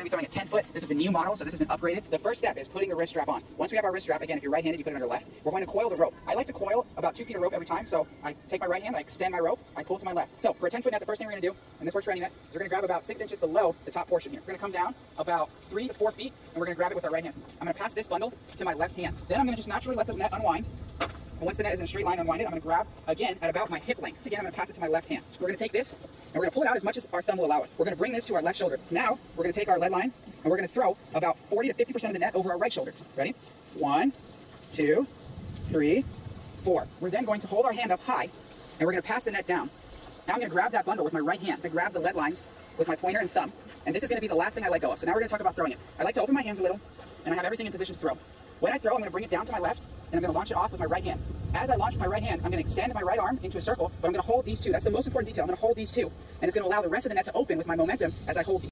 we're gonna be throwing a 10 foot. This is the new model, so this has been upgraded. The first step is putting the wrist strap on. Once we have our wrist strap, again, if you're right-handed, you put it on your left. We're going to coil the rope. I like to coil about two feet of rope every time, so I take my right hand, I extend my rope, I pull to my left. So for a 10 foot net, the first thing we're gonna do, and this works for any net, is we're gonna grab about six inches below the top portion here. We're gonna come down about three to four feet, and we're gonna grab it with our right hand. I'm gonna pass this bundle to my left hand. Then I'm gonna just naturally let the net unwind. And once the net is in a straight line, unwind it. I'm gonna grab again at about my hip length. Again, I'm gonna pass it to my left hand. We're gonna take this and we're gonna pull it out as much as our thumb will allow us. We're gonna bring this to our left shoulder. Now, we're gonna take our lead line and we're gonna throw about 40 to 50% of the net over our right shoulder. Ready? One, two, three, four. We're then going to hold our hand up high and we're gonna pass the net down. Now I'm gonna grab that bundle with my right hand. Gonna grab the lead lines with my pointer and thumb. And this is gonna be the last thing I let go of. So now we're gonna talk about throwing it. I like to open my hands a little and I have everything in position to throw. When I throw, I'm gonna bring it down to my left and I'm gonna launch it off with my right hand. As I launch my right hand, I'm gonna extend my right arm into a circle, but I'm gonna hold these two. That's the most important detail. I'm gonna hold these two, and it's gonna allow the rest of the net to open with my momentum as I hold these.